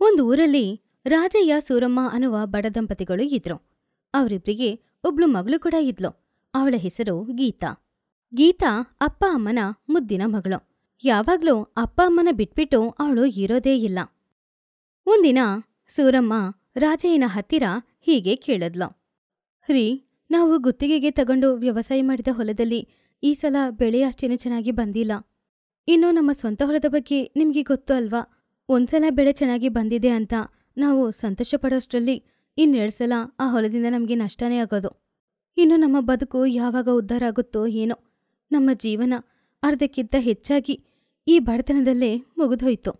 ಒಂದು ಊರಲ್ಲಿ ರಾಜಯ್ಯ, ಸೂರಮ್ಮ ಅನ್ನುವ ಬಡ ದಂಪತಿಗಳು ಇದ್ರು. ಅವರಿಬ್ಬರಿಗೆ ಒಬ್ಳು ಮಗಳು ಕೂಡ ಇದ್ಲು. ಅವಳ ಹೆಸರು ಗೀತಾ. ಗೀತಾ ಅಪ್ಪ ಅಮ್ಮನ ಮುದ್ದಿನ ಮಗಳು. ಯಾವಾಗ್ಲೂ ಅಪ್ಪ ಅಮ್ಮನ ಬಿಟ್ಬಿಟ್ಟು ಅವಳು ಇರೋದೇ ಇಲ್ಲ. ಒಂದಿನ ಸೂರಮ್ಮ ರಾಜಯ್ಯನ ಹತ್ತಿರ ಹೀಗೆ ಕೇಳಿದ್ಲು. ರೀ, ನಾವು ಗುತ್ತಿಗೆಗೆ ತಗೊಂಡು ವ್ಯವಸಾಯ ಮಾಡಿದ ಹೊಲದಲ್ಲಿ ಈ ಸಲ ಬೆಳೆ ಅಷ್ಟೇನು ಚೆನ್ನಾಗಿ ಬಂದಿಲ್ಲ. ಇನ್ನು ನಮ್ಮ ಸ್ವಂತ ಹೊಲದ ಬಗ್ಗೆ ನಿಮಗೆ ಗೊತ್ತು ಅಲ್ವಾ? ಒಂದ್ಸಲ ಬೆಳೆ ಚೆನ್ನಾಗಿ ಬಂದಿದೆ ಅಂತ ನಾವು ಸಂತೋಷ ಪಡೋಷ್ಟರಲ್ಲಿ ಇನ್ನೆರಡು ಸಲ ಆ ಹೊಲದಿಂದ ನಮಗೆ ನಷ್ಟನೇ ಆಗೋದು. ಇನ್ನು ನಮ್ಮ ಬದುಕು ಯಾವಾಗ ಉದ್ಧಾರ ಆಗುತ್ತೋ ಏನೋ, ನಮ್ಮ ಜೀವನ ಅರ್ಧಕ್ಕಿಂತ ಹೆಚ್ಚಾಗಿ ಈ ಬಡತನದಲ್ಲೇ ಮುಗಿದೋಯ್ತು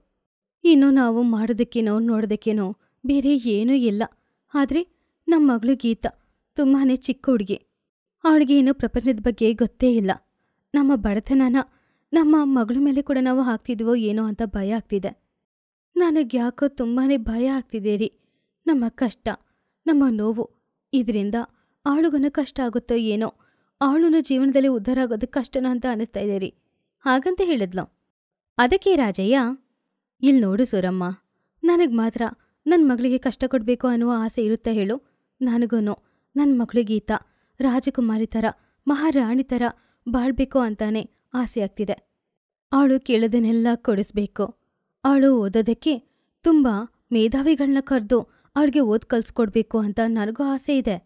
ಇನ್ನು ನಾವು ಮಾಡೋದಕ್ಕೇನೋ, ನೋಡೋದಕ್ಕೇನೋ ಬೇರೆ ಏನೂ ಇಲ್ಲ. ಆದ್ರೆ ನಮ್ಮ ಮಗಳು ಗೀತಾ ತುಂಬಾನೇ ಚಿಕ್ಕ ಹುಡುಗಿ. ಅವಳಿಗೆ ಏನು ಪ್ರಪಂಚದ ಬಗ್ಗೆ ಗೊತ್ತೇ ಇಲ್ಲ. ನಮ್ಮ ಬಡತನನ ನಮ್ಮ ಮಗಳ ಮೇಲೆ ಕೂಡ ನಾವು ಹಾಕ್ತಿದ್ವೋ ಏನೋ ಅಂತ ಭಯ ಆಗ್ತಿದೆ. ನನಗೆ ಯಾಕೋ ತುಂಬಾನೇ ಭಯ ಆಗ್ತಿದೆ ರೀ. ನಮ್ಮ ಕಷ್ಟ, ನಮ್ಮ ನೋವು, ಇದರಿಂದ ಆಳುಗನ ಕಷ್ಟ ಆಗುತ್ತೋ ಏನೋ, ಆಳುನ ಜೀವನದಲ್ಲಿ ಉದ್ಧಾರ ಆಗೋದು ಕಷ್ಟನ ಅಂತ ಅನಿಸ್ತಾ ಇದೆ ರೀ. ಹಾಗಂತ ಹೇಳಿದ್ಲು. ಅದಕ್ಕೆ ರಾಜಯ್ಯ ಇಲ್ಲಿ ನೋಡು ಸೂರಮ್ಮ, ನನಗೆ ಮಾತ್ರ ನನ್ನ ಮಗಳಿಗೆ ಕಷ್ಟ ಕೊಡಬೇಕು ಅನ್ನುವ ಆಸೆ ಇರುತ್ತೆ ಹೇಳು. ನನಗೂ ನನ್ನ ಮಗಳು ಗೀತ, ರಾಜಕುಮಾರಿ ಥರ ಮಹಾರಾಣಿ ಥರ ಬಾಳ್ಬೇಕು ಅಂತಾನೆ ಆಸೆ ಆಗ್ತಿದೆ. ಅವಳು ಕೇಳೋದನ್ನೆಲ್ಲ ಕೊಡಿಸ್ಬೇಕು. ಅವಳು ಓದೋದಕ್ಕೆ ತುಂಬ ಮೇಧಾವಿಗಳನ್ನ ಕರೆದು ಅವಳಿಗೆ ಓದ್ ಕಲ್ಸ್ಕೊಡ್ಬೇಕು ಅಂತ ನನಗೂ ಆಸೆ ಇದೆ.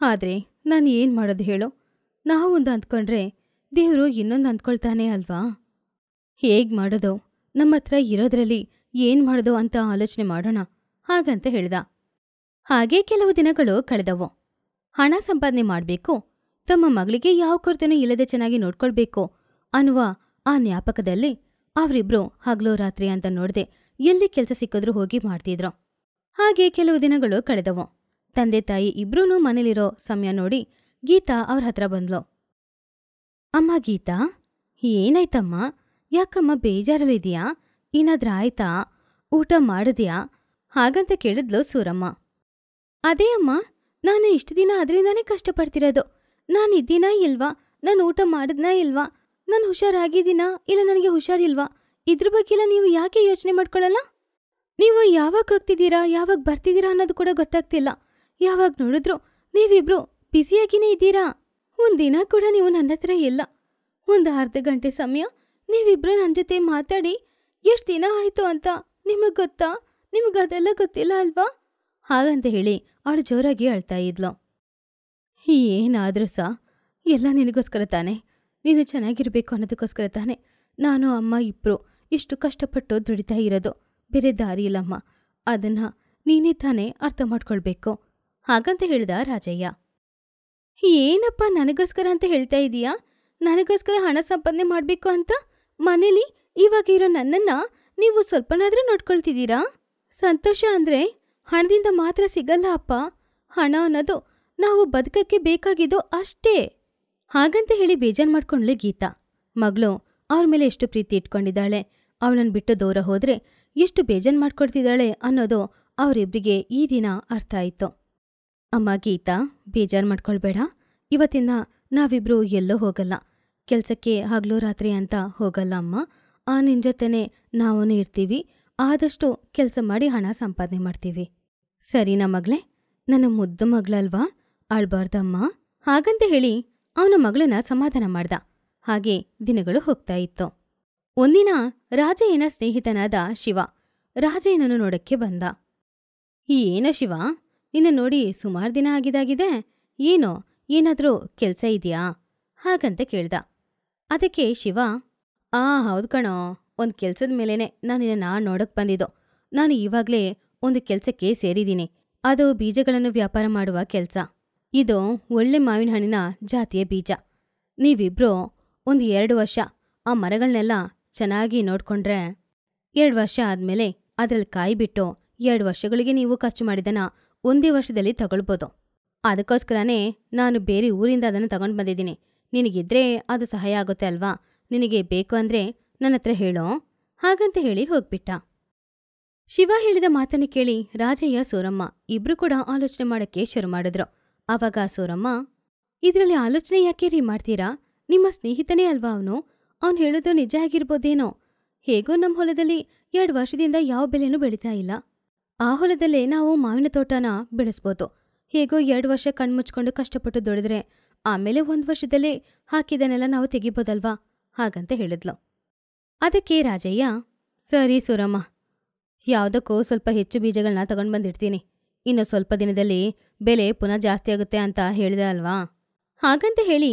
ಆದ್ರೆ ನಾನು ಏನು ಮಾಡೋದು ಹೇಳು? ನಾವು ಒಂದು ಅಂದ್ಕೊಂಡ್ರೆ ದೇವರು ಇನ್ನೊಂದು ಅಂದ್ಕೊಳ್ತಾನೆ ಅಲ್ವಾ? ಹೇಗೆ ಮಾಡೋದು? ನಮ್ಮ ಹತ್ರ ಇರೋದ್ರಲ್ಲಿ ಏನು ಮಾಡೋದು ಅಂತ ಆಲೋಚನೆ ಮಾಡೋಣ, ಹಾಗಂತ ಹೇಳ್ದ. ಹಾಗೇ ಕೆಲವು ದಿನಗಳು ಕಳೆದವು. ಹಣ ಸಂಪಾದನೆ ಮಾಡಬೇಕು, ತಮ್ಮ ಮಗಳಿಗೆ ಯಾವ ಕೊರತೆನೂ ಇಲ್ಲದೆ ಚೆನ್ನಾಗಿ ನೋಡ್ಕೊಳ್ಬೇಕು ಅನ್ನುವ ಆ ಜ್ಞಾಪಕದಲ್ಲಿ ಅವರಿಬ್ರು ಹಗಲು ರಾತ್ರಿ ಅಂತ ನೋಡದೆ ಎಲ್ಲಿ ಕೆಲಸ ಸಿಕ್ಕಿದ್ರೂ ಹೋಗಿ ಮಾಡ್ತಿದ್ರು. ಹಾಗೆ ಕೆಲವು ದಿನಗಳು ಕಳೆದವು. ತಂದೆ ತಾಯಿ ಇಬ್ರೂ ಮನೇಲಿರೋ ಸಮಯ ನೋಡಿ ಗೀತಾ ಅವ್ರ ಹತ್ರ ಬಂದ್ಲು. ಅಮ್ಮ ಗೀತಾ, ಏನಾಯ್ತಮ್ಮ? ಯಾಕಮ್ಮ ಬೇಜಾರಲ್ಲಿದೆಯಾ ಏನಾದ್ರೂ ಆಯ್ತಾ? ಊಟ ಮಾಡಿದ್ಯಾ? ಹಾಗಂತ ಕೇಳಿದ್ಲು ಸೂರಮ್ಮ. ಅದೇ ಅಮ್ಮ, ನಾನು ಇಷ್ಟು ದಿನ ಅದರಿಂದಾನೇ ಕಷ್ಟಪಡ್ತಿರೋದು. ನಾನು ಇದ್ದೀನಾ ಇಲ್ವಾ? ನಾನು ಊಟ ಮಾಡಿದ್ನಾ ಇಲ್ವಾ? ನಾನು ಹುಷಾರಾಗಿದ್ದೀನಾ ಇಲ್ಲ ನನಗೆ ಹುಷಾರಿಲ್ವಾ? ಇದ್ರ ಬಗ್ಗೆಲ್ಲ ನೀವು ಯಾಕೆ ಯೋಚನೆ ಮಾಡ್ಕೊಳ್ಳಲ್ಲ ನೀವು ಯಾವಾಗ ಹೋಗ್ತಿದ್ದೀರಾ, ಯಾವಾಗ ಬರ್ತಿದ್ದೀರಾ ಅನ್ನೋದು ಕೂಡ ಗೊತ್ತಾಗ್ತಿಲ್ಲ. ಯಾವಾಗ ನೋಡಿದ್ರು ನೀವಿಬ್ರು ಬ್ಯುಸಿಯಾಗಿನೇ ಇದ್ದೀರಾ? ಒಂದಿನ ಕೂಡ ನೀವು ನನ್ನ ಹತ್ರ ಇಲ್ಲ. ಒಂದು ಅರ್ಧ ಗಂಟೆ ಸಮಯ ನೀವಿಬ್ರು ನನ್ನ ಜೊತೆ ಮಾತಾಡಿ ಎಷ್ಟು ದಿನ ಆಯ್ತು ಅಂತ ನಿಮಗೆ ಗೊತ್ತಾ? ನಿಮಗೆ ಅದೆಲ್ಲ ಗೊತ್ತಿಲ್ಲ ಅಲ್ವಾ? ಹಾಗಂತ ಹೇಳಿ ಅವಳು ಜೋರಾಗಿ ಅಳ್ತಾ ಇದ್ಲು. ಏನಾದರೂ ಸಹ ಎಲ್ಲ ನಿನಗೋಸ್ಕರ ತಾನೆ? ನೀನು ಚೆನ್ನಾಗಿರಬೇಕು ಅನ್ನೋದಕ್ಕೋಸ್ಕರ ತಾನೆ. ನಾನು, ಅಮ್ಮ ಇಬ್ಬರು ಇಷ್ಟು ಕಷ್ಟಪಟ್ಟು ದುಡಿತಾ ಇರೋದು ಬೇರೆ ದಾರಿ ಇಲ್ಲಮ್ಮ. ಅದನ್ನ ನೀನೇ ತಾನೇ ಅರ್ಥ ಮಾಡ್ಕೊಳ್ಬೇಕು. ಹಾಗಂತ ಹೇಳ್ದ ರಾಜಯ್ಯ. ಏನಪ್ಪ ನನಗೋಸ್ಕರ ಅಂತ ಹೇಳ್ತಾ ಇದೀಯಾ? ನನಗೋಸ್ಕರ ಹಣ ಸಂಪಾದನೆ ಮಾಡಬೇಕು ಅಂತ? ಮನೇಲಿ ಇವಾಗ ಇರೋ ನನ್ನನ್ನ ನೀವು ಸ್ವಲ್ಪನಾದರೂ ನೋಡ್ಕೊಳ್ತಿದ್ದೀರಾ? ಸಂತೋಷ ಅಂದ್ರೆ ಹಣದಿಂದ ಮಾತ್ರ ಸಿಗಲ್ಲ ಅಪ್ಪ. ಹಣ ಅನ್ನೋದು ನಾವು ಬದುಕಕ್ಕೆ ಬೇಕಾಗಿದ್ದು ಅಷ್ಟೇ. ಹಾಗಂತ ಹೇಳಿ ಬೇಜಾರ್ ಮಾಡ್ಕೊಂಡ್ಲು ಗೀತಾ. ಮಗಳು, ಅವ್ರ ಮೇಲೆ ಎಷ್ಟು ಪ್ರೀತಿ ಇಟ್ಕೊಂಡಿದ್ದಾಳೆ. ಅವಳನ್ನ ಬಿಟ್ಟು ದೂರ ಹೋದ್ರೆ ಎಷ್ಟು ಬೇಜಾನ್ ಮಾಡ್ಕೊಡ್ತಿದ್ದಾಳೆ ಅನ್ನೋದು ಅವರಿಬ್ಬರಿಗೆ ಈ ದಿನ ಅರ್ಥ ಆಯಿತು. ಅಮ್ಮ ಗೀತಾ, ಬೇಜಾರು ಮಾಡ್ಕೊಳ್ಬೇಡ. ಇವತ್ತಿಂದ ನಾವಿಬ್ರು ಎಲ್ಲೋ ಹೋಗಲ್ಲ. ಕೆಲಸಕ್ಕೆ ಹಗಲು ರಾತ್ರಿ ಅಂತ ಹೋಗಲ್ಲ ಅಮ್ಮ. ಆ ನಿನ್ ಜೊತೆನೆ ನಾವೂ ಇರ್ತೀವಿ. ಆದಷ್ಟು ಕೆಲಸ ಮಾಡಿ ಹಣ ಸಂಪಾದನೆ ಮಾಡ್ತೀವಿ. ಸರಿನಾ ಮಗಳೇ? ನನ್ನ ಮುದ್ದು ಮಗಳಲ್ವಾ? ಆಳ್ಬಾರ್ದಮ್ಮ ಹಾಗಂತ ಹೇಳಿ ಅವನ ಮಗಳನ್ನ ಸಮಾಧಾನ ಮಾಡ್ದ. ಹಾಗೆ ದಿನಗಳು ಹೋಗ್ತಾ ಇತ್ತು. ಒಂದಿನ ರಾಜಯ್ಯನ ಸ್ನೇಹಿತನಾದ ಶಿವ ರಾಜಯ್ಯನನ್ನು ನೋಡಕ್ಕೆ ಬಂದ. ಏನ ಶಿವ, ನಿನ್ನ ನೋಡಿ ಸುಮಾರು ದಿನ ಆಗಿದಾಗಿದೆ. ಏನೋ, ಏನಾದರೂ ಕೆಲಸ ಇದೆಯಾ? ಹಾಗಂತ ಕೇಳ್ದ. ಅದಕ್ಕೆ ಶಿವ, ಆ, ಹೌದು ಕಣೋ, ಒಂದು ಕೆಲಸದ ಮೇಲೇನೆ ನಾನು ನಿನ್ನ ನೋಡಕ್ಕೆ ಬಂದಿದ್ದು. ನಾನು ಇವಾಗ್ಲೇ ಒಂದು ಕೆಲಸಕ್ಕೆ ಸೇರಿದ್ದೀನಿ. ಅದು ಬೀಜಗಳನ್ನು ವ್ಯಾಪಾರ ಮಾಡುವ ಕೆಲ್ಸ. ಇದು ಒಳ್ಳೆ ಮಾವಿನ ಹಣ್ಣಿನ ಜಾತಿಯ ಬೀಜ. ನೀವಿಬ್ರು ಒಂದು ಎರಡು ವರ್ಷ ಆ ಮರಗಳನ್ನೆಲ್ಲ ಚೆನ್ನಾಗಿ ನೋಡಿಕೊಂಡ್ರೆ ಎರಡು ವರ್ಷ ಆದ್ಮೇಲೆ ಅದರಲ್ಲಿ ಕಾಯಿ ಬಿಟ್ಟು ಎರಡು ವರ್ಷಗಳಿಗೆ ನೀವು ಖರ್ಚು ಮಾಡಿದನ ಒಂದೇ ವರ್ಷದಲ್ಲಿ ತಗೊಳ್ಬೋದು. ಅದಕ್ಕೋಸ್ಕರನೇ ನಾನು ಬೇರೆ ಊರಿಂದ ಅದನ್ನು ತಗೊಂಡು ಬಂದಿದ್ದೀನಿ. ನಿನಗಿದ್ರೆ ಅದು ಸಹಾಯ ಆಗುತ್ತೆ ಅಲ್ವಾ? ನಿನಗೆ ಬೇಕು ಅಂದ್ರೆ ನನ್ನ ಹತ್ರ ಹೇಳೋ? ಹಾಗಂತ ಹೇಳಿ ಹೋಗ್ಬಿಟ್ಟ. ಶಿವ ಹೇಳಿದ ಮಾತನ್ನು ಕೇಳಿ ರಾಜಯ್ಯ, ಸೂರಮ್ಮ ಇಬ್ರು ಕೂಡ ಆಲೋಚನೆ ಮಾಡಕ್ಕೆ ಶುರು ಮಾಡಿದ್ರು. ಆವಾಗ ಸೋರಮ್ಮ, ಇದರಲ್ಲಿ ಆಲೋಚನೆ ಯಾಕೆ ರೀ ಮಾಡ್ತೀರಾ? ನಿಮ್ಮ ಸ್ನೇಹಿತನೇ ಅಲ್ವಾ ಅವನು? ಅವನು ಹೇಳೋದು ನಿಜ ಆಗಿರ್ಬೋದೇನೋ? ಹೇಗೋ ನಮ್ಮ ಹೊಲದಲ್ಲಿ ಎರಡು ವರ್ಷದಿಂದ ಯಾವ ಬೆಲೆನೂ ಬೆಳೀತಾ ಇಲ್ಲ. ಆ ಹೊಲದಲ್ಲೇ ನಾವು ಮಾವಿನ ತೋಟನ ಬೆಳೆಸ್ಬೋದು. ಹೇಗೋ ಎರಡು ವರ್ಷ ಕಣ್ಮುಚ್ಕೊಂಡು ಕಷ್ಟಪಟ್ಟು ದುಡಿದ್ರೆ ಆಮೇಲೆ ಒಂದು ವರ್ಷದಲ್ಲಿ ಹಾಕಿದನೆಲ್ಲ ನಾವು ತೆಗಿಬೋದಲ್ವಾ? ಹಾಗಂತ ಹೇಳಿದ್ಲು. ಅದಕ್ಕೆ ರಾಜಯ್ಯ, ಸರಿ ಸುರಮ್ಮ, ಯಾವುದಕ್ಕೂ ಸ್ವಲ್ಪ ಹೆಚ್ಚು ಬೀಜಗಳನ್ನ ತಗೊಂಡು ಬಂದಿಡ್ತೀನಿ. ಇನ್ನು ಸ್ವಲ್ಪ ದಿನದಲ್ಲಿ ಬೆಲೆ ಪುನಃ ಜಾಸ್ತಿ ಆಗುತ್ತೆ ಅಂತ ಹೇಳಿದೆ ಅಲ್ವಾ? ಹಾಗಂತ ಹೇಳಿ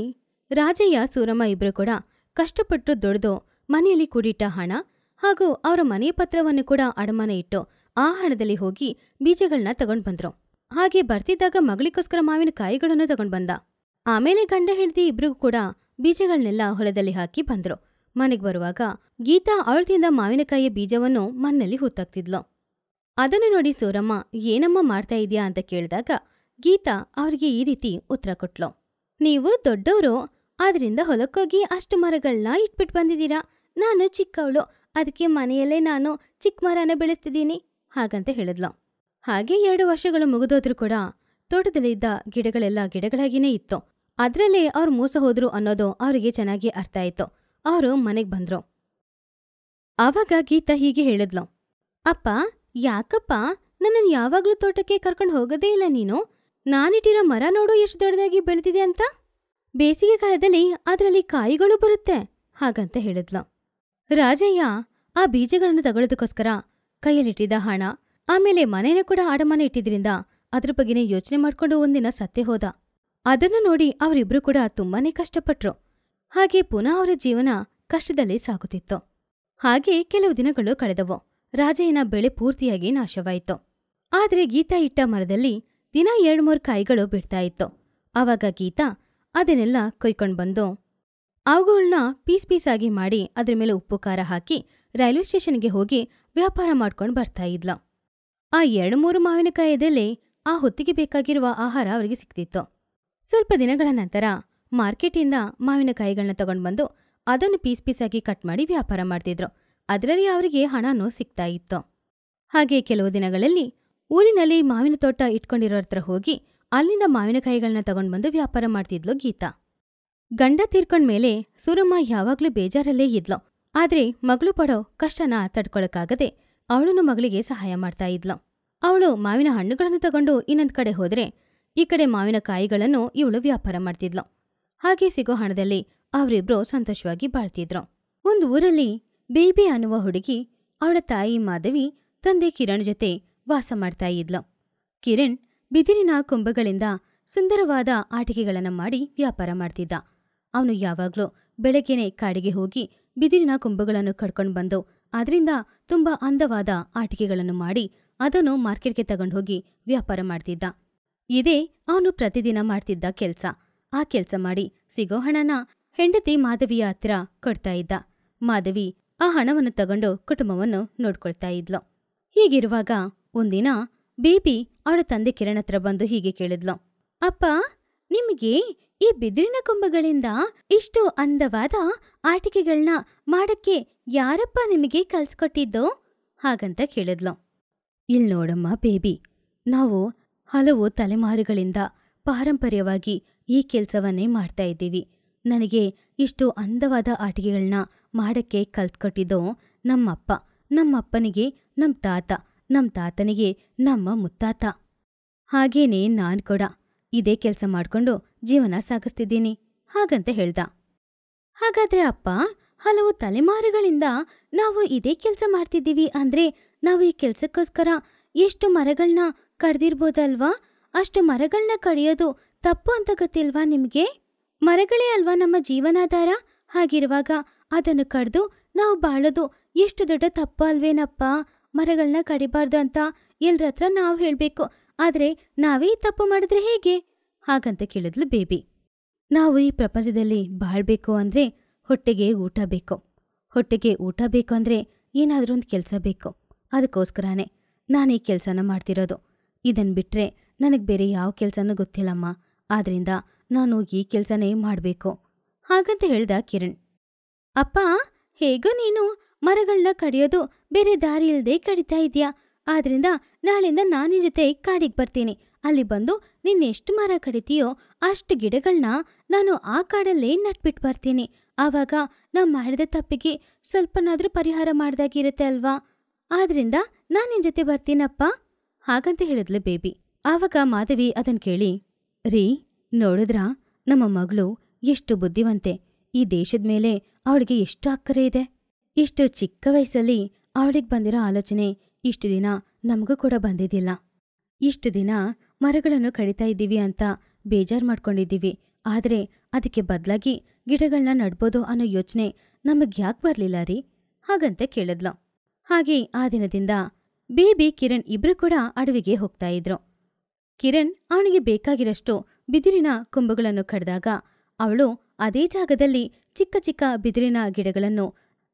ರಾಜಯ್ಯ, ಸೂರಮ್ಮ ಇಬ್ಬರು ಕೂಡ ಕಷ್ಟಪಟ್ಟು ದೊಡ್ದು ಮನೆಯಲ್ಲಿ ಕೂಡಿಟ್ಟ ಹಣ ಹಾಗೂ ಅವರ ಮನೆ ಪತ್ರವನ್ನು ಕೂಡ ಅಡಮಾನ ಇಟ್ಟು ಆ ಹಣದಲ್ಲಿ ಹೋಗಿ ಬೀಜಗಳನ್ನ ತಗೊಂಡು ಬಂದ್ರು. ಹಾಗೆ ಬರ್ತಿದ್ದಾಗ ಮಗಳಿಗೋಸ್ಕರ ಮಾವಿನ ಕಾಯಿಗಳನ್ನು ತಗೊಂಡು ಬಂದ. ಆಮೇಲೆ ಗಂಡ ಹೆಂಡತಿ ಇಬ್ರಿಗೂ ಕೂಡ ಬೀಜಗಳನ್ನೆಲ್ಲ ಹೊಲದಲ್ಲಿ ಹಾಕಿ ಬಂದ್ರು. ಮನೆಗೆ ಬರುವಾಗ ಗೀತಾ ಅವಳದಿಂದ ಮಾವಿನಕಾಯಿಯ ಬೀಜವನ್ನು ಮಣ್ಣಲ್ಲಿ ಹುತ್ತಾಕ್ತಿದ್ಲು. ಅದನ್ನು ನೋಡಿ ಸೂರಮ್ಮ, ಏನಮ್ಮ ಮಾಡ್ತಾ ಇದೆಯಾ ಅಂತ ಕೇಳಿದಾಗ, ಗೀತಾ ಅವ್ರಿಗೆ ಈ ರೀತಿ ಉತ್ತರ ಕೊಟ್ಲು. ನೀವು ದೊಡ್ಡವರು, ಆದ್ರಿಂದ ಹೊಲಕ್ಕೋಗಿ ಅಷ್ಟು ಮರಗಳನ್ನ ಇಟ್ಬಿಟ್ಟು ಬಂದಿದ್ದೀರಾ? ನಾನು ಚಿಕ್ಕವಳು ಅದಕ್ಕೆ ಮನೆಯಲ್ಲೇ ನಾನು ಚಿಕ್ಕ ಮರನ ಬೆಳೆಸ್ತಿದ್ದೀನಿ, ಹಾಗಂತ ಹೇಳಿದ್ಲು. ಹಾಗೆ ಎರಡು ವರ್ಷಗಳು ಮುಗಿದೋದ್ರೂ ಕೂಡ ತೋಟದಲ್ಲಿದ್ದ ಗಿಡಗಳೆಲ್ಲ ಗಿಡಗಳಾಗಿನೇ ಇತ್ತು. ಅದ್ರಲ್ಲೇ ಅವ್ರು ಮೋಸ ಹೋದ್ರು ಅನ್ನೋದು ಅವರಿಗೆ ಚೆನ್ನಾಗಿ ಅರ್ಥ ಆಯ್ತು. ಅವರು ಮನೆಗೆ ಬಂದ್ರು. ಆವಾಗ ಗೀತಾ ಹೀಗೆ ಹೇಳಿದ್ಲು. ಅಪ್ಪ ಯಾಕಪ್ಪ? ನನ್ನನ್ನು ಯಾವಾಗ್ಲೂ ತೋಟಕ್ಕೆ ಕರ್ಕೊಂಡು ಹೋಗೋದೇ ಇಲ್ಲ ನೀನು. ನಾನಿಟ್ಟಿರೋ ಮರ ನೋಡು ಎಷ್ಟು ದೊಡ್ಡದಾಗಿ ಬೆಳೆದಿದೆ ಅಂತ. ಬೇಸಿಗೆ ಕಾಲದಲ್ಲಿ ಅದರಲ್ಲಿ ಕಾಯಿಗಳು ಬರುತ್ತೆ, ಹಾಗಂತ ಹೇಳಿದ್ಲು. ರಾಜಯ್ಯ, ಆ ಬೀಜಗಳನ್ನು ತಗೊಳ್ಳೋದಕ್ಕೋಸ್ಕರ ಕೈಯಲ್ಲಿಟ್ಟಿದ್ದ ಹಣ, ಆಮೇಲೆ ಮನೇನ ಕೂಡ ಅಡಮಾನ ಇಟ್ಟಿದ್ರಿಂದ ಅದ್ರ ಬಗ್ಗೆನೇ ಯೋಚನೆ ಮಾಡ್ಕೊಂಡು ಒಂದಿನ ಸತ್ತೇ ಹೋದ. ಅದನ್ನು ನೋಡಿ ಅವರಿಬ್ರು ಕೂಡ ತುಂಬಾನೇ ಕಷ್ಟಪಟ್ರು. ಹಾಗೆ ಪುನಃ ಅವರ ಜೀವನ ಕಷ್ಟದಲ್ಲಿ ಸಾಗುತ್ತಿತ್ತು. ಹಾಗೆ ಕೆಲವು ದಿನಗಳು ಕಳೆದವು. ರಾಜಯ್ಯನ ಬೆಳೆ ಪೂರ್ತಿಯಾಗಿ ನಾಶವಾಯಿತು. ಆದ್ರೆ ಗೀತಾ ಇಟ್ಟ ಮರದಲ್ಲಿ ದಿನ ಎರಡ್ಮೂರು ಕಾಯಿಗಳು ಬಿಡ್ತಾ ಇತ್ತು. ಆವಾಗ ಗೀತಾ ಅದನ್ನೆಲ್ಲ ಕೊಯ್ಕೊಂಡು ಬಂದು ಅವುಗಳನ್ನ ಪೀಸ್ ಪೀಸಾಗಿ ಮಾಡಿ ಅದ್ರ ಮೇಲೆ ಉಪ್ಪು, ಖಾರ ಹಾಕಿ ರೈಲ್ವೆ ಸ್ಟೇಷನ್ಗೆ ಹೋಗಿ ವ್ಯಾಪಾರ ಮಾಡ್ಕೊಂಡು ಬರ್ತಾ ಇದ್ಲ. ಆ ಎರಡು ಮೂರು ಮಾವಿನಕಾಯದಲ್ಲೇ ಆ ಹೊತ್ತಿಗೆ ಬೇಕಾಗಿರುವ ಆಹಾರ ಅವರಿಗೆ ಸಿಕ್ತಿತ್ತು. ಸ್ವಲ್ಪ ದಿನಗಳ ನಂತರ ಮಾರ್ಕೆಟಿಂದ ಮಾವಿನಕಾಯಿಗಳನ್ನ ತಗೊಂಡು ಬಂದು ಅದನ್ನು ಪೀಸ್ ಪೀಸಾಗಿ ಕಟ್ ಮಾಡಿ ವ್ಯಾಪಾರ ಮಾಡ್ತಿದ್ರು. ಅದರಲ್ಲಿ ಅವರಿಗೆ ಹಣನೂ ಸಿಗ್ತಾ ಇತ್ತು. ಹಾಗೆ ಕೆಲವು ದಿನಗಳಲ್ಲಿ ಊರಿನಲ್ಲಿ ಮಾವಿನ ತೋಟ ಇಟ್ಕೊಂಡಿರೋ ಹತ್ರ ಹೋಗಿ ಅಲ್ಲಿಂದ ಮಾವಿನಕಾಯಿಗಳನ್ನ ತಗೊಂಡು ಬಂದು ವ್ಯಾಪಾರ ಮಾಡ್ತಿದ್ಲು ಗೀತಾ. ಗಂಡ ತೀರ್ಕೊಂಡ್ಮೇಲೆ ಸೂರಮ್ಮ ಯಾವಾಗ್ಲೂ ಬೇಜಾರಲ್ಲೇ ಇದ್ಲು. ಆದ್ರೆ ಮಗಳು ಪಡೋ ಕಷ್ಟನ ತಡ್ಕೊಳಕ್ಕಾಗದೆ ಅವಳನ್ನು ಮಗಳಿಗೆ ಸಹಾಯ ಮಾಡ್ತಾ ಇದ್ಲು. ಅವಳು ಮಾವಿನ ಹಣ್ಣುಗಳನ್ನು ತಗೊಂಡು ಇನ್ನೊಂದ್ ಕಡೆ ಹೋದ್ರೆ ಈ ಕಡೆ ಮಾವಿನ ಕಾಯಿಗಳನ್ನು ಇವಳು ವ್ಯಾಪಾರ ಮಾಡ್ತಿದ್ಲು. ಹಾಗೆ ಸಿಗೋ ಹಣದಲ್ಲಿ ಅವರಿಬ್ರು ಸಂತೋಷವಾಗಿ ಬಾಳ್ತಿದ್ರು. ಒಂದು ಊರಲ್ಲಿ ಬೇಬಿ ಅನ್ನುವ ಹುಡುಗಿ ಅವಳ ತಾಯಿ ಮಾಧವಿ ತಂದೆ ಕಿರಣ್ ಜೊತೆ ವಾಸ ಮಾಡ್ತಾ ಇದ್ಲು. ಕಿರಣ್ ಬಿದಿರಿನ ಕೊಂಬಗಳಿಂದ ಸುಂದರವಾದ ಆಟಿಕೆಗಳನ್ನು ಮಾಡಿ ವ್ಯಾಪಾರ ಮಾಡ್ತಿದ್ದ. ಅವನು ಯಾವಾಗ್ಲೂ ಬೆಳಗ್ಗೆನೆ ಕಾಡಿಗೆ ಹೋಗಿ ಬಿದಿರಿನ ಕೊಂಬುಗಳನ್ನು ಕಡ್ಕೊಂಡು ಬಂದು ಅದರಿಂದ ತುಂಬಾ ಅಂದವಾದ ಆಟಿಕೆಗಳನ್ನು ಮಾಡಿ ಅದನ್ನು ಮಾರ್ಕೆಟ್ಗೆ ತಗೊಂಡು ಹೋಗಿ ವ್ಯಾಪಾರ ಮಾಡ್ತಿದ್ದ. ಇದೇ ಅವನು ಪ್ರತಿದಿನ ಮಾಡ್ತಿದ್ದ ಕೆಲ್ಸ. ಆ ಕೆಲ್ಸ ಮಾಡಿ ಸಿಗೋ ಹಣನ ಹೆಂಡತಿ ಮಾಧವಿಯ ಹತ್ತಿರ ಕೊಡ್ತಾ ಇದ್ದ. ಮಾಧವಿ ಆ ಹಣವನ್ನು ತಗೊಂಡು ಕುಟುಂಬವನ್ನು ನೋಡ್ಕೊಳ್ತಾ ಇದ್ಲು. ಹೀಗಿರುವಾಗ ಒಂದಿನ ಬೇಬಿ ಅವಳ ತಂದೆ ಕಿರಣ್ ಹತ್ರ ಬಂದು ಹೀಗೆ ಕೇಳಿದ್ಲು. ಅಪ್ಪ, ನಿಮಗೆ ಈ ಬಿದಿರಿನ ಕೊಂಬಗಳಿಂದ ಇಷ್ಟು ಅಂದವಾದ ಆಟಿಕೆಗಳನ್ನ ಮಾಡಕ್ಕೆ ಯಾರಪ್ಪ ನಿಮಗೆ ಕಲ್ಸ್ಕೊಟ್ಟಿದ್ದು? ಹಾಗಂತ ಕೇಳಿದ್ಲು. ಇಲ್ಲಿ ನೋಡಮ್ಮ ಬೇಬಿ, ನಾವು ಹಲವು ತಲೆಮಾರುಗಳಿಂದ ಪಾರಂಪರ್ಯವಾಗಿ ಈ ಕೆಲಸವನ್ನೇ ಮಾಡ್ತಾ ಇದ್ದೀವಿ. ನನಗೆ ಇಷ್ಟು ಅಂದವಾದ ಆಟಿಕೆಗಳನ್ನ ಮಾಡಕ್ಕೆ ಕಲ್ತ್ಕೊಟ್ಟಿದ್ದು ನಮ್ಮಪ್ಪ. ನಮ್ಮಪ್ಪನಿಗೆ ನಮ್ಮ ತಾತ. ನಮ್ಮ ತಾತನಿಗೆ ನಮ್ಮ ಮುತ್ತಾತ. ಹಾಗೇನೇ ನಾನು ಕೂಡ. ಇದೇ ಕೆಲಸ ಮಾಡ್ಕೊಂಡು ಜೀವನ ಸಾಗಿಸ್ತಿದ್ದೀನಿ. ಹಾಗಂತ ಹೇಳ್ದ. ಹಾಗಾದ್ರೆ ಅಪ್ಪ, ಹಲವು ತಲೆಮಾರುಗಳಿಂದ ನಾವು ಇದೇ ಕೆಲಸ ಮಾಡ್ತಿದ್ದೀವಿ ಅಂದ್ರೆ ನಾವು ಈ ಕೆಲಸಕ್ಕೋಸ್ಕರ ಎಷ್ಟು ಮರಗಳನ್ನ ಕಡ್ದಿರ್ಬೋದಲ್ವಾ? ಅಷ್ಟು ಮರಗಳನ್ನ ಕಡಿಯೋದು ತಪ್ಪು ಅಂತ ಗೊತ್ತಿಲ್ವಾ ನಿಮ್ಗೆ? ಮರಗಳೇ ಅಲ್ವಾ ನಮ್ಮ ಜೀವನಾಧಾರ? ಹಾಗಿರುವಾಗ ಅದನ್ನು ಕಡ್ದು ನಾವು ಬಾಳೋದು. ಎಷ್ಟು ದೊಡ್ಡ ತಪ್ಪು ಅಲ್ವೇನಪ್ಪ ಮರಗಳನ್ನ ಕಡಿಬಾರ್ದು ಅಂತ ಎಲ್ರ ಹತ್ರ ನಾವು ಹೇಳಬೇಕು. ಆದ್ರೆ ನಾವೇ ತಪ್ಪು ಮಾಡಿದ್ರೆ ಹೇಗೆ? ಹಾಗಂತ ಕೇಳಿದ್ಲು ಬೇಬಿ. ನಾವು ಈ ಪ್ರಪಂಚದಲ್ಲಿ ಬಾಳ್ಬೇಕು ಅಂದ್ರೆ ಹೊಟ್ಟೆಗೆ ಊಟ ಬೇಕು. ಹೊಟ್ಟೆಗೆ ಊಟ ಬೇಕು ಅಂದ್ರೆ ಏನಾದ್ರೂ ಒಂದು ಕೆಲಸ ಬೇಕು. ಅದಕ್ಕೋಸ್ಕರನೇ ನಾನು ಈ ಕೆಲಸನ ಮಾಡ್ತಿರೋದು. ಇದನ್ ಬಿಟ್ಟರೆ ನನಗೆ ಬೇರೆ ಯಾವ ಕೆಲಸನೂ ಗೊತ್ತಿಲ್ಲಮ್ಮ. ಆದ್ರಿಂದ ನಾನು ಈ ಕೆಲಸನೇ ಮಾಡಬೇಕು. ಹಾಗಂತ ಹೇಳ್ದ ಕಿರಣ್. ಅಪ್ಪ, ಹೇಗೋ ನೀನು? ಮರಗಳನ್ನ ಕಡಿಯೋದು ಬೇರೆ ದಾರಿ ಇಲ್ಲದೆ ಕಡಿತಾ ಇದೀಯಾ ಆದ್ರಿಂದ ನಾಳಿಂದ ನಾನು ನಿನ್ನ ಜೊತೆ ಕಾಡಿಗೆ ಬರ್ತೀನಿ. ಅಲ್ಲಿ ಬಂದು ನೀನು ಎಷ್ಟು ಮರ ಕಡಿತೀಯೋ ಅಷ್ಟು ಗಿಡಗಳನ್ನ ನಾನು ಆ ಕಾಡಲ್ಲೇ ನಟ್ಬಿಟ್ಟು ಬರ್ತೀನಿ. ಆವಾಗ ನಾ ಮಾಡಿದ ತಪ್ಪಿಗೆ ಸ್ವಲ್ಪನಾದರೂ ಪರಿಹಾರ ಮಾಡ್ದಾಗಿರುತ್ತೆ ಅಲ್ವಾ? ಆದ್ರಿಂದ ನಾನು ನಿನ್ನ ಜೊತೆ ಬರ್ತೀನಪ್ಪ. ಹಾಗಂತ ಹೇಳಿದ್ಲು ಬೇಬಿ. ಆವಾಗ ಮಾಧವಿ ಅದನ್ ಕೇಳಿ, ರೀ, ನೋಡಿದ್ರಾ? ನಮ್ಮ ಮಗಳು ಎಷ್ಟು ಬುದ್ಧಿವಂತೆ. ಈ ದೇಶದ ಮೇಲೆ ಅವಳಿಗೆ ಎಷ್ಟು ಅಕ್ಕರೆ ಇದೆ? ಇಷ್ಟು ಚಿಕ್ಕ ವಯಸ್ಸಲ್ಲಿ ಅವಳಿಗೆ ಬಂದಿರೋ ಆಲೋಚನೆ ಇಷ್ಟು ದಿನ ನಮಗೂ ಕೂಡ ಬಂದಿದ್ದಿಲ್ಲ. ಇಷ್ಟು ದಿನ ಮರಗಳನ್ನು ಕಡಿತಾ ಇದ್ದೀವಿ ಅಂತ ಬೇಜಾರ್ ಮಾಡ್ಕೊಂಡಿದ್ದೀವಿ. ಆದರೆ ಅದಕ್ಕೆ ಬದಲಾಗಿ ಗಿಡಗಳನ್ನ ನಡ್ಬೋದು ಅನ್ನೋ ಯೋಚನೆ ನಮಗೆ ಯಾಕೆ ಬರಲಿಲ್ಲ ರೀ? ಹಾಗಂತ ಕೇಳಿದ್ಲು. ಹಾಗೆ ಆ ದಿನದಿಂದ ಬೇಬಿ ಕಿರಣ್ ಇಬ್ರು ಕೂಡ ಅಡವಿಗೆ ಹೋಗ್ತಾ ಇದ್ರು. ಕಿರಣ್ ಅವನಿಗೆ ಬೇಕಾಗಿರಷ್ಟು ಬಿದಿರಿನ ಕೊಂಬುಗಳನ್ನು ಕಡ್ದಾಗ ಅವಳು ಅದೇ ಜಾಗದಲ್ಲಿ ಚಿಕ್ಕ ಚಿಕ್ಕ ಬಿದಿರಿನ ಗಿಡಗಳನ್ನು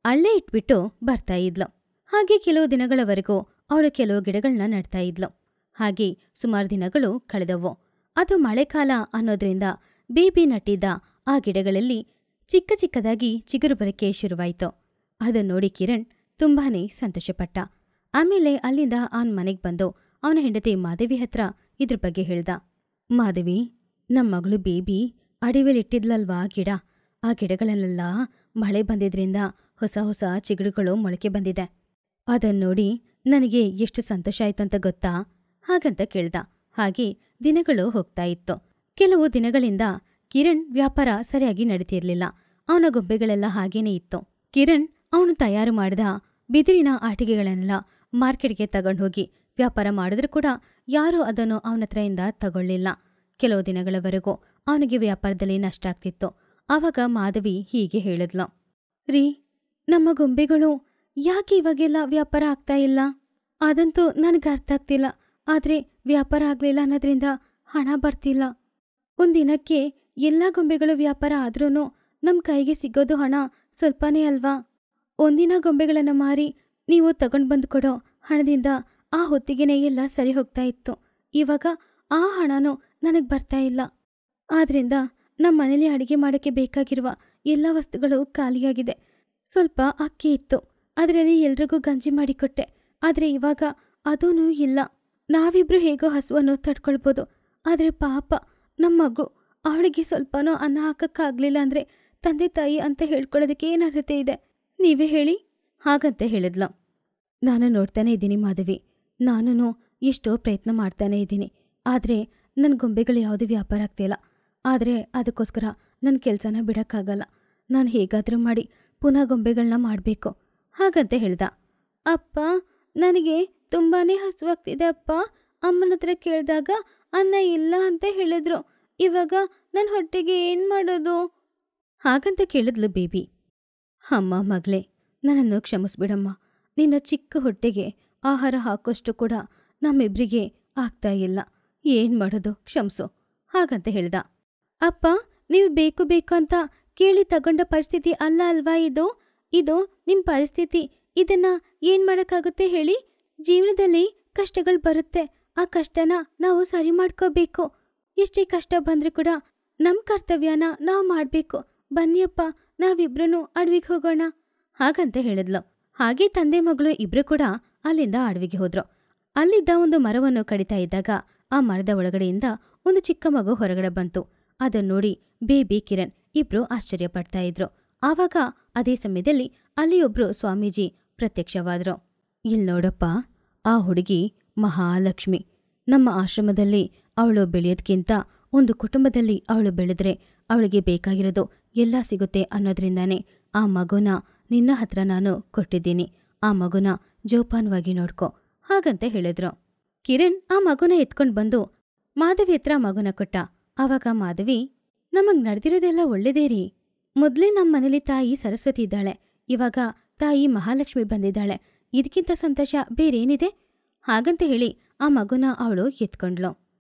ಅಲ್ಲೇ ಇಟ್ಬಿಟ್ಟು ಬರ್ತಾ ಇದ್ಲು. ಹಾಗೆ ಕೆಲವು ದಿನಗಳವರೆಗೂ ಅವಳು ಕೆಲವು ಗಿಡಗಳನ್ನ ನಡ್ತಾ ಇದ್ಲು. ಹಾಗೆ ಸುಮಾರು ದಿನಗಳು ಕಳೆದವು. ಅದು ಮಳೆಕಾಲ ಅನ್ನೋದ್ರಿಂದ ಬೇಬಿ ನಟ್ಟಿದ್ದ ಆ ಗಿಡಗಳಲ್ಲಿ ಚಿಕ್ಕ ಚಿಕ್ಕದಾಗಿ ಚಿಗುರು ಬರಕ್ಕೆ ಶುರುವಾಯಿತು. ಅದನ್ನು ನೋಡಿ ಕಿರಣ್ ತುಂಬಾನೇ ಸಂತೋಷಪಟ್ಟ. ಆಮೇಲೆ ಅಲ್ಲಿಂದ ಅವನ್ ಮನೆಗೆ ಬಂದು ಅವನ ಹೆಂಡತಿ ಮಾಧವಿ ಹತ್ರ ಇದ್ರ ಬಗ್ಗೆ ಹೇಳ್ದ. ಮಾಧವಿ ನಮ್ಮ ಮಗಳು ಬೇಬಿ ಅಡವಿಲಿಟ್ಟಿದ್ಲಲ್ವಾ ಗಿಡ? ಆ ಗಿಡಗಳಲ್ಲೆಲ್ಲ ಮಳೆ ಬಂದಿದ್ರಿಂದ ಹೊಸ ಹೊಸ ಚಿಗುರುಗಳು ಮೊಳಕೆ ಬಂದಿದೆ. ಅದನ್ ನೋಡಿ ನನಗೆ ಎಷ್ಟು ಸಂತೋಷ ಆಯ್ತಂತ ಗೊತ್ತಾ? ಹಾಗಂತ ಕೇಳ್ದ. ಹಾಗೆ ದಿನಗಳು ಹೋಗ್ತಾ ಇತ್ತು. ಕೆಲವು ದಿನಗಳಿಂದ ಕಿರಣ್ ವ್ಯಾಪಾರ ಸರಿಯಾಗಿ ನಡೀತಿರ್ಲಿಲ್ಲ. ಅವನ ಗೊಬ್ಬೆಗಳೆಲ್ಲ ಹಾಗೇನೇ ಇತ್ತು. ಕಿರಣ್ ಅವನು ತಯಾರು ಮಾಡಿದ ಬಿದಿರಿನ ಆಟಿಕೆಗಳನ್ನೆಲ್ಲ ಮಾರ್ಕೆಟ್ಗೆ ತಗೊಂಡೋಗಿ ವ್ಯಾಪಾರ ಮಾಡಿದ್ರೂ ಕೂಡ ಯಾರೂ ಅದನ್ನು ಅವನ ಹತ್ರದಿಂದ ತಗೊಳ್ಳಿಲ್ಲ. ಕೆಲವು ದಿನಗಳವರೆಗೂ ಅವನಿಗೆ ವ್ಯಾಪಾರದಲ್ಲಿ ನಷ್ಟ ಆಗ್ತಿತ್ತು ಆವಾಗ ಮಾಧವಿ ಹೀಗೆ ಹೇಳಿದ್ಲು. ರೀ, ನಮ್ಮ ಗೊಂಬೆಗಳು ಯಾಕೆ ಇವಾಗೆಲ್ಲ ವ್ಯಾಪಾರ ಆಗ್ತಾ ಇಲ್ಲ? ಅದಂತೂ ನನಗೆ ಅರ್ಥ ಆಗ್ತಿಲ್ಲ. ಆದ್ರೆ ವ್ಯಾಪಾರ ಆಗಲಿಲ್ಲ ಅನ್ನೋದ್ರಿಂದ ಹಣ ಬರ್ತಿಲ್ಲ. ಒಂದಿನಕ್ಕೆ ಎಲ್ಲ ಗೊಂಬೆಗಳು ವ್ಯಾಪಾರ ಆದ್ರೂ ನಮ್ಮ ಕೈಗೆ ಸಿಗೋದು ಹಣ ಸ್ವಲ್ಪನೇ ಅಲ್ವಾ? ಒಂದಿನ ಗೊಂಬೆಗಳನ್ನ ಮಾರಿ ನೀವು ತಗೊಂಡು ಬಂದು ಕೊಡೋ ಹಣದಿಂದ ಆ ಹೊತ್ತಿಗೆನೇ ಎಲ್ಲ ಸರಿ ಹೋಗ್ತಾ ಇತ್ತು. ಇವಾಗ ಆ ಹಣನೂ ನನಗೆ ಬರ್ತಾ ಇಲ್ಲ. ಆದ್ರಿಂದ ನಮ್ಮ ಮನೇಲಿ ಅಡುಗೆ ಮಾಡಕ್ಕೆ ಬೇಕಾಗಿರುವ ಎಲ್ಲ ವಸ್ತುಗಳು ಖಾಲಿಯಾಗಿದೆ. ಸ್ವಲ್ಪ ಅಕ್ಕಿ ಇತ್ತು. ಅದರಲ್ಲಿ ಎಲ್ರಿಗೂ ಗಂಜಿ ಮಾಡಿಕೊಟ್ಟೆ ಆದರೆ ಇವಾಗ ಅದೂ ಇಲ್ಲ. ನಾವಿಬ್ಬರು ಹೇಗೋ ಹಸುವನ್ನು ತಡ್ಕೊಳ್ಬೋದು. ಆದರೆ ಪಾಪ ನಮ್ಮ ಮಗು ಅವಳಿಗೆ ಸ್ವಲ್ಪನೂ ಅನ್ನ ಹಾಕಕ್ಕಾಗ್ಲಿಲ್ಲ ಅಂದರೆ ತಂದೆ ತಾಯಿ ಅಂತ ಹೇಳ್ಕೊಳ್ಳೋದಕ್ಕೆ ಏನರ್ಹತೆ ಇದೆ? ನೀವೇ ಹೇಳಿ. ಹಾಗಂತ ಹೇಳಿದ್ಲ. ನಾನು ನೋಡ್ತಾನೆ ಇದ್ದೀನಿ ಮಾಧವಿ. ನಾನು ಎಷ್ಟೋ ಪ್ರಯತ್ನ ಮಾಡ್ತಾನೆ ಇದ್ದೀನಿ. ಆದರೆ ನನ್ನ ಗೊಂಬೆಗಳು ಯಾವುದೇ ವ್ಯಾಪಾರ ಆಗ್ತಿಲ್ಲ ಆದರೆ ಅದಕ್ಕೋಸ್ಕರ ನನ್ನ ಕೆಲಸನ ಬಿಡೋಕ್ಕಾಗಲ್ಲ. ನಾನು ಹೇಗಾದರೂ ಮಾಡಿ ಪುನಃ ಗೊಂಬೆಗಳನ್ನ ಮಾಡಬೇಕು. ಹಾಗಂತ ಹೇಳ್ದ. ಅಪ್ಪ, ನನಗೆ ತುಂಬಾನೇ ಹಸುವಾಗ್ತಿದೆ ಅಪ್ಪ. ಅಮ್ಮನ ಹತ್ರ ಕೇಳಿದಾಗ ಅನ್ನ ಇಲ್ಲ ಅಂತ ಹೇಳಿದ್ರು. ಇವಾಗ ನನ್ನ ಹೊಟ್ಟೆಗೆ ಏನ್ ಮಾಡೋದು? ಹಾಗಂತ ಕೇಳಿದ್ಲು ಬೇಬಿ. ಅಮ್ಮ ಮಗಳೇ, ನನ್ನನ್ನು ಕ್ಷಮಿಸ್ಬಿಡಮ್ಮ. ನಿನ್ನ ಚಿಕ್ಕ ಹೊಟ್ಟೆಗೆ ಆಹಾರ ಹಾಕೋಷ್ಟು ಕೂಡ ನಮ್ಮಿಬ್ರಿಗೆ ಆಗ್ತಾ ಇಲ್ಲ. ಏನ್ ಮಾಡೋದು? ಕ್ಷಮಿಸು. ಹಾಗಂತ ಹೇಳ್ದ. ಅಪ್ಪ, ನೀವು ಬೇಕು ಬೇಕು ಅಂತ ಕೇಳಿ ತಗೊಂಡ ಪರಿಸ್ಥಿತಿ ಅಲ್ಲ ಅಲ್ವಾ ಇದು? ಇದು ನಿಮ್ಮ ಪರಿಸ್ಥಿತಿ. ಇದನ್ನ ಏನ್ ಮಾಡೋಕ್ಕಾಗುತ್ತೆ ಹೇಳಿ? ಜೀವನದಲ್ಲಿ ಕಷ್ಟಗಳು ಬರುತ್ತೆ. ಆ ಕಷ್ಟನ ನಾವು ಸರಿ ಮಾಡ್ಕೋಬೇಕು. ಎಷ್ಟೇ ಕಷ್ಟ ಬಂದ್ರೂ ಕೂಡ ನಮ್ಮ ಕರ್ತವ್ಯನ ನಾವು ಮಾಡಬೇಕು. ಬನ್ನಿಯಪ್ಪ ನಾವಿಬ್ರು ಅಡವಿಗೆ ಹೋಗೋಣ. ಹಾಗಂತ ಹೇಳಿದ್ಲು. ಹಾಗೆ ತಂದೆ ಮಗಳು ಇಬ್ರು ಕೂಡ ಅಲ್ಲಿಂದ ಅಡವಿಗೆ ಹೋದ್ರು. ಅಲ್ಲಿದ್ದ ಒಂದು ಮರವನ್ನು ಕಡಿತಾ ಇದ್ದಾಗ ಆ ಮರದ ಒಳಗಡೆಯಿಂದ ಒಂದು ಚಿಕ್ಕ ಮಗು ಹೊರಗಡೆ ಬಂತು. ಅದನ್ನ ನೋಡಿ ಬೇಬಿ ಕಿರಣ್ ಇಬ್ರು ಆಶ್ಚರ್ಯ ಪಡ್ತಾ ಇದ್ರು. ಆವಾಗ ಅದೇ ಸಮಯದಲ್ಲಿ ಅಲ್ಲಿಯೊಬ್ರು ಸ್ವಾಮೀಜಿ ಪ್ರತ್ಯಕ್ಷವಾದ್ರು. ಇಲ್ ನೋಡಪ್ಪ, ಆ ಹುಡುಗಿ ಮಹಾಲಕ್ಷ್ಮಿ. ನಮ್ಮ ಆಶ್ರಮದಲ್ಲಿ ಅವಳು ಬೆಳೆಯೋದ್ಕಿಂತ ಒಂದು ಕುಟುಂಬದಲ್ಲಿ ಅವಳು ಬೆಳೆದ್ರೆ ಅವಳಿಗೆ ಬೇಕಾಗಿರೋದು ಎಲ್ಲ ಸಿಗುತ್ತೆ ಅನ್ನೋದ್ರಿಂದಾನೇ ಆ ಮಗುನ ನಿನ್ನ ಹತ್ರ ನಾನು ಕೊಟ್ಟಿದ್ದೀನಿ. ಆ ಮಗುನ ಜೋಪಾನವಾಗಿ ನೋಡ್ಕೊ, ಹಾಗಂತ ಹೇಳಿದ್ರು. ಕಿರಣ್ ಆ ಮಗುನ ಎತ್ಕೊಂಡು ಬಂದು ಮಾಧವಿ ಹತ್ರ ಮಗುನ ಕೊಟ್ಟ. ಆವಾಗ ಮಾಧವಿ, ನಮಗ್ ನಡೆದಿರೋದೆಲ್ಲ ಒಳ್ಳೇದೇ ರೀ ಮೊದ್ಲೇ ನಮ್ಮ ಮನೇಲಿ ತಾಯಿ ಸರಸ್ವತಿ ಇದ್ದಾಳೆ. ಇವಾಗ ತಾಯಿ ಮಹಾಲಕ್ಷ್ಮಿ ಬಂದಿದ್ದಾಳೆ. ಇದಕ್ಕಿಂತ ಸಂತೋಷ ಬೇರೇನಿದೆ? ಹಾಗಂತ ಹೇಳಿ ಆ ಮಗುನ ಅವಳು ಎತ್ಕೊಂಡ್ಲು